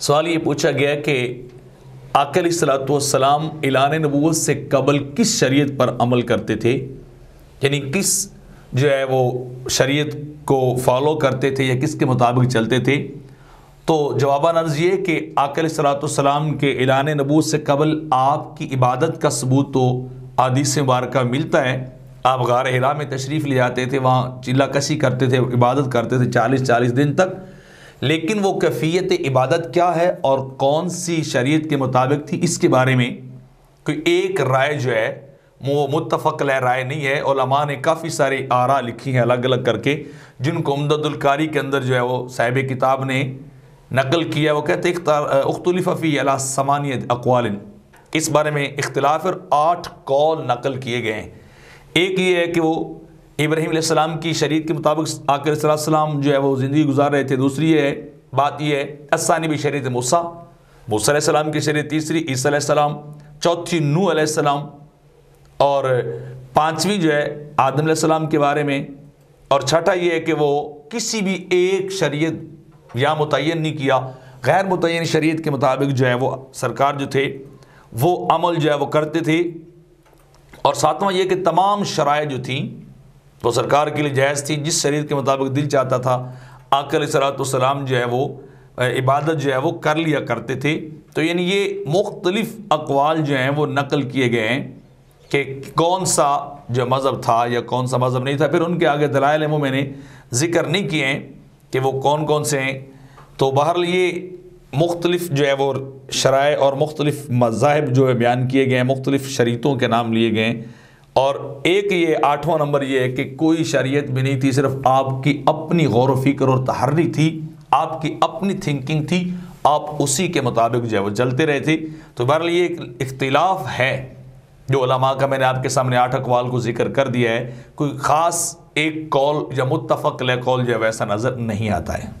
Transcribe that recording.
सवाल ये पूछा गया कि आकल सलाम एलान नबूत से कबल किस शरीयत पर अमल करते थे? यानी किस जो है वो शरीयत को फॉलो करते थे या किसके मुताबिक चलते थे? तो जवाबा नर्ज ये कि आकल सलाम के एलान नबूत से कबल आपकी इबादत का सबूत तो आदिस मुबारक मिलता है। आप गार हिरा में तशरीफ़ ले जाते थे, वहाँ चिल्ला कशी करते थे, इबादत करते थे चालीस चालीस दिन तक। लेकिन वो कैफियत इबादत क्या है और कौन सी शरीयत के मुताबिक थी? इसके बारे में कोई एक राय जो है, वो मुतफ़ राय नहीं है। ओलमा ने काफ़ी सारी आरा लिखी हैं अलग अलग करके, जिनको उमदुलकारी के अंदर जो है वो साहिब किताब ने नकल किया। वो कहते उख्तलिफ़ी अला समानियत अकवाल इस बारे में इख्तलाफ और आठ कौल नकल किए गए हैं। एक ये है कि वो इब्राहिम सलाम की शरीत के मुताबिक आकर सलाम जो है वो ज़िंदगी गुजार रहे थे। दूसरी है बात यह है असानी भी शरीत मूसा। मूसा की शरीत तीसरी, ईसा चौथी नू सलाम। और पांचवी जो है, आदम सलाम के बारे में। और छठा ये है कि वो किसी भी एक शरीयत या मुतन नहीं किया। गैर मुतन शरीत के मुताबिक जो है वो सरकार जो थे, वो अमल जो है वो करते थे। और सातवां ये कि तमाम शराय जो थी वो सरकार के लिए जायज़ थी, जिस शरीर के मुताबिक दिल चाहता था, आकर सलाम जो है वो इबादत जो है वो कर लिया करते थे। तो यानी ये मुख्तलिफ़ अकवाल जो हैं वो नकल किए गए हैं कि कौन सा जो मज़हब था या कौन सा मज़हब नहीं था। फिर उनके आगे दलाइल वो मैंने ज़िक्र नहीं किए हैं कि वो कौन कौन से हैं। तो बहरल ये मुख्तलिफ़ जो है वो शराय और मुख्तलिफ़ मज़ाहब जो है बयान किए गए हैं, मुख्तलिफ़ शरीतों के नाम लिए गए हैं। और एक ये आठवां नंबर ये है कि कोई शरीयत भी नहीं थी, सिर्फ़ आपकी अपनी गौर फ़िक्र और तहरी थी, आपकी अपनी थिंकिंग थी, आप उसी के मुताबिक जो है वो चलते रहे थे। तो बहरहाल ये एक इख्तिलाफ है जो उलमा का मैंने आपके सामने आठ अकवाल को ज़िक्र कर दिया है। कोई ख़ास एक कॉल या मुतफ़ कॉल जो है वैसा नज़र नहीं आता है।